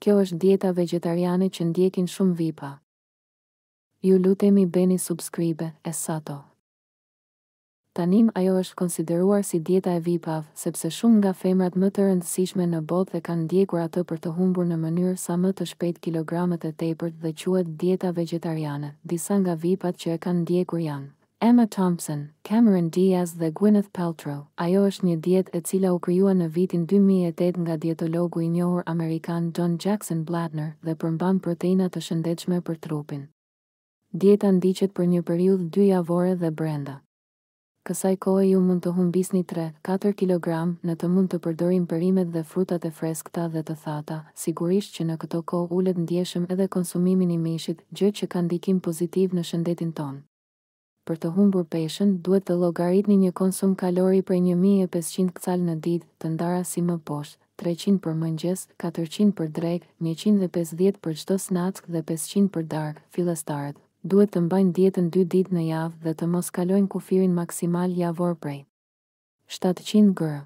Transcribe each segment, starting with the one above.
Kjo është dieta vegjetariane që ndjekin shumë vipa. Ju lutemi bëni subscribe e sato. Tanimë ajo është konsideruar si dieta e vipave, sepse shumë nga femrat më të rëndësishme në botë e kanë ndjekur atë për të humbur në mënyrë sa më të shpejtë kilogramët e tepërt dhe quhet dieta vegjetariane. Disa nga vipat që e kanë ndjekur janë. Emma Thompson, Cameron Diaz dhe Gwyneth Paltrow, ajo është një dietë e cila u krijua në vitin dy mijë e tetë nga dietologu i njohur amerikan John Jackson Bladner dhe përmban proteina të shëndetshme për trupin. Dieta ndiqet për një periudhë dy javore dhe brenda kësaj kohe ju mund të humbisni tre, katër kilogramë, në të mund të përdorim perimet dhe frutat e freskëta dhe të thata, sigurisht që në këto kohë ulet ndjeshëm edhe konsumimin i mishit, gjë që ka ndikim pozitiv në shëndetin tonë. Për të humbur peshën, duhet të llogaritni një konsum kalori prej një mijë e pesëqind kcal në ditë, të ndara si më poshtë, treqind për mëngjes, katërqind për drekë, njëqind e pesëdhjetë për çdo snack dhe pesëqind për darkë. Fillestarët duhet të mbajnë dietën dy ditë në javë dhe të mos kalojnë kufirin maksimal javor prej shtatëqind gr.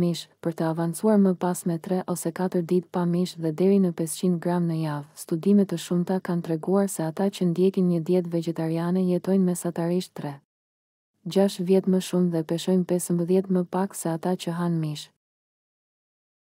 mish, për të avancuar më pas me tre ose katër ditë pa mish dhe deri në pesëqind gram në javë. Studime të shumta kanë treguar se ata që ndjekin një dietë vegjetariane jetojnë mesatarisht tre, gjashtë vjet më shumë dhe peshojnë pesëmbëdhjetë më pak se ata që hanë mish.